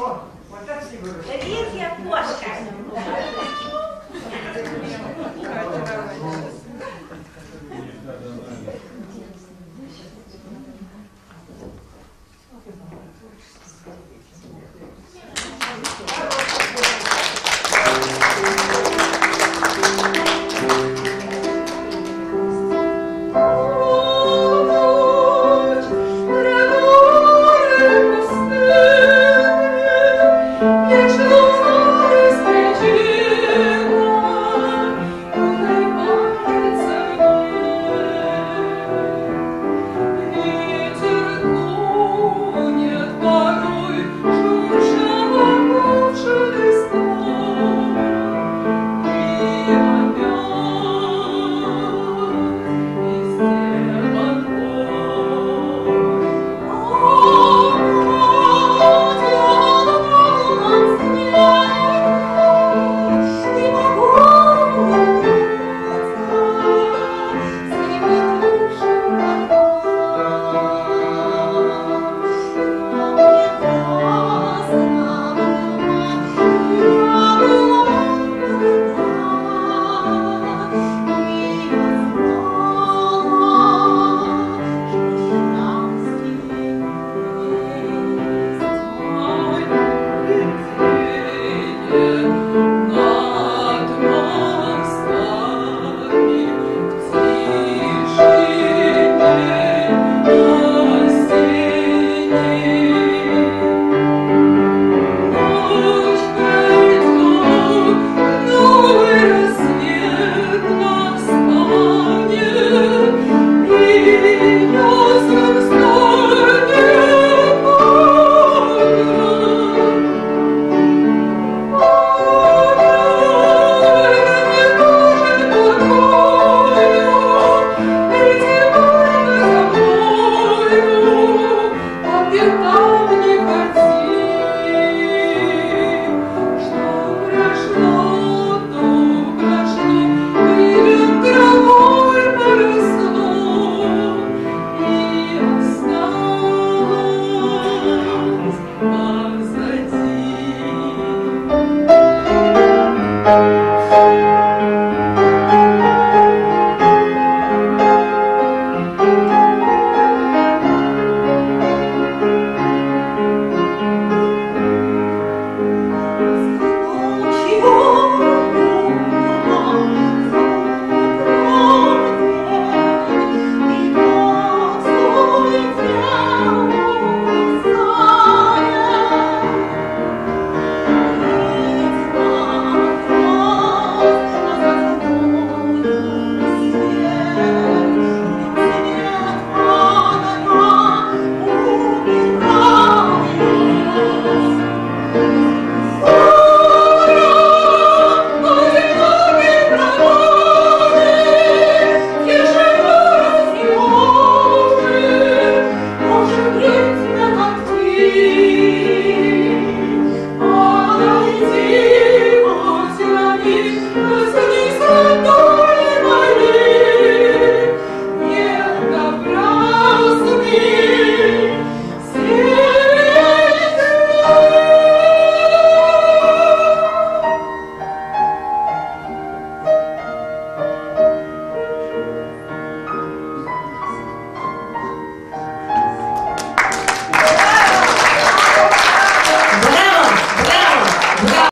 О, оце всі вирішили. Привіт, я кошка.